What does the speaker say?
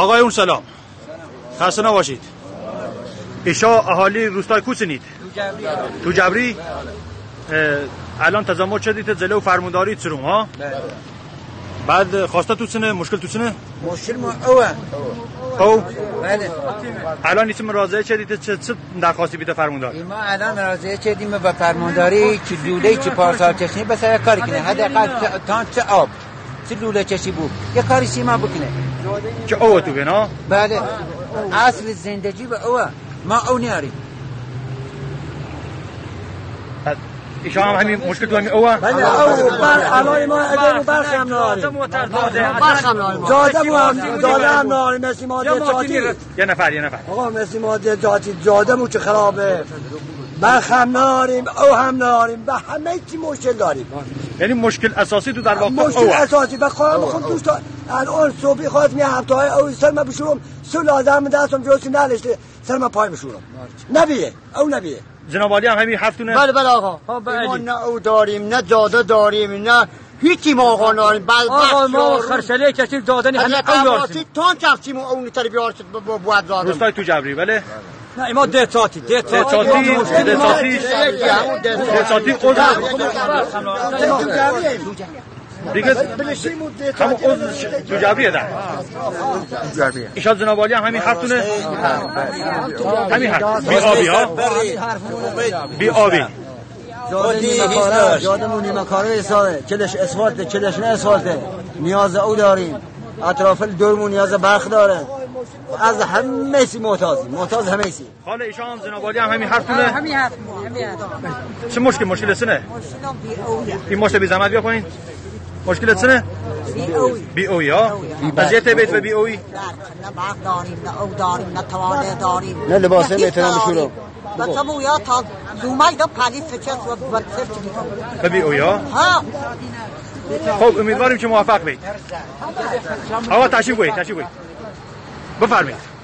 آقایون سلام. خسته نباشید. ایشا اهالی روستای کوچنید تو جبری؟ الان تزمت شدید زله و فرمانداری سروم ها؟ بعد خواسته تو سنه؟ مشکل تو سنه؟ مشکل ما اوه. او؟ بله. الان اسم راضی شدید چه چه درخواستی بیده فرماندار؟ ما الان راضیه شدیم به فرمانداری که لوله که پارسال چشنی بس یک کاری کنه. حداقل تا چه آب؟ چه لوله چشی بود؟ یه کاری سیما بکنه. که او تو بنا؟ بله. اصل زندگی به اوه. ما او نیاریم. ایشا هم همین مشکل تو همین اوه؟ بله. او بر علای ما اگر رو برخی هم ناریم جاده مو هم جاده هم ناریم مثل ماده جاتی. یه نفر یه نفر. آقا مثل ماده جاتی. جاده مو که خرابه. برخ هم ناریم او هم ناریم و همه چی مشکل داریم. یعنی مشکل اساسی تو در واقع مشکل اوه. اساسی. و خواهم بخون دوست الان صبحی خواست می هفته های او سر ما بشورم سو لازم دستم جلوسی نلشته سر ما پای بشورم نبیه او نبیه. جناب هم همین هفتونه بله بله آقا. ما نه او داریم نه جاده داریم نه هیچی ما آقا داریم بعد آقا ما خرسله کشیم دادنی همه او یارسیم. تان چخچیم و اونی تر بود دارم روستای تو جبری بله. نه ما ده ساعتی ده ده ساعتی ده ساعتی. ده ساعتی عضو دیگه همون عضو تو جبریه در ایشان جناب عالی هم همین هفتونه همین هفت بی آبی ها؟ بی آبی. جاده نیمه کاره حسابه چلش اسفالته چلش نه اسفالته. نیاز او داریم. اطراف دورمون نیاز برخ داره. از همه سی محتاجی محتاج همه سی حالا ایشان هم جناب عالی هم همین هفتونه همین حرف همین حرف چه مشکل؟ مشکل سنه بی اویه این مشت بی زحمت بیا پایین مشکل سنه بی اوی بی اوی ها؟ وضعیت بیت و بی اوی نه برق داریم نه او داریم نه توانه داریم. نه لباسه می‌تونم. بشورم. و تمو یا تا دومای دا پالی فچس و و بی اوی ها؟ ها. خب امیدواریم که موفق بید. آقا تشریف گوید تشریف گوید بفرمایید.